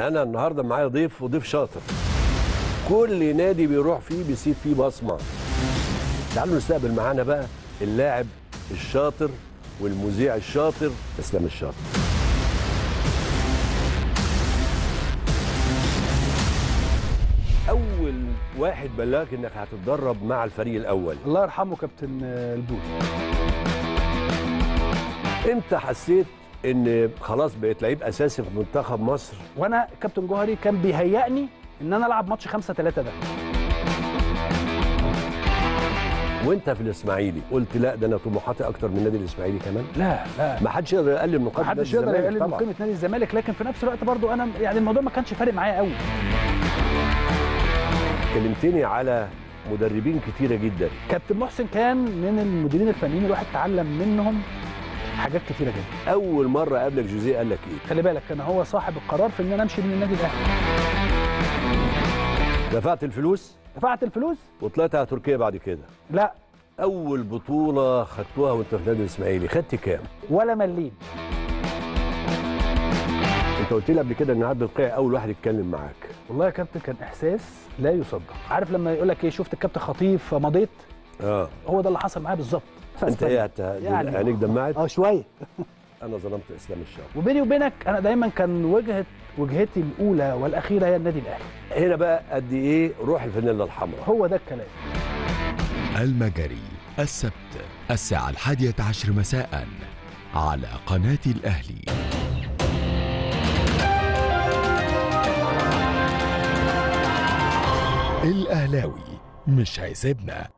أنا النهارده معايا ضيف وضيف شاطر. كل نادي بيروح فيه بيسيب فيه بصمة. تعالوا نستقبل معانا بقى اللاعب الشاطر والمذيع الشاطر إسلام الشاطر. أول واحد بلغك إنك هتتدرب مع الفريق الأول. الله يرحمه كابتن البول. إمتى حسيت إن خلاص بقيت لعيب أساسي في منتخب مصر. وأنا كابتن جوهري كان بيهيئني إن أنا ألعب ماتش 5 3 ده. وأنت في الإسماعيلي قلت لا ده أنا طموحاتي أكتر من نادي الإسماعيلي كمان. لا لا. ما حدش يقدر يقلل من قيمه ما حدش نادي يقدر الزمالك يقلل من. قيمة نادي الزمالك لكن في نفس الوقت برضو أنا يعني الموضوع ما كانش فارق معايا قوي. كلمتني على مدربين كتيرة جدا. كابتن محسن كان من المديرين الفنيين الواحد اتعلم منهم حاجات كتيرة جدا. أول مرة قابلك جوزيه قال لك إيه؟ خلي بالك كان هو صاحب القرار في إن أنا أمشي من النادي الأهلي. دفعت الفلوس؟ دفعت الفلوس؟ وطلعت على تركيا بعد كده؟ لا. أول بطولة خدتوها وأنت في نادي الإسماعيلي خدت كام؟ ولا مليم. أنت قلت لي قبل كده إن عبد القيع أول واحد يتكلم معاك. والله يا كابتن كان إحساس لا يصدق. عارف لما يقول لك إيه؟ شفت الكابتن خطيب فمضيت آه. هو ده اللي حصل معايا بالظبط. أنت إيه هت... يعني- عينيك دمعت؟ آه شوية أنا ظلمت إسلام الشاطر وبيني وبينك أنا دايما كان وجهه وجهتي الأولى والأخيرة هي النادي الأهلي. هنا بقى قد إيه روح الفانيلا الحمراء. هو ده الكلام. المجري السبت الساعة الحادية عشر مساء على قناة الأهلي. الأهلاوي مش هيسيبنا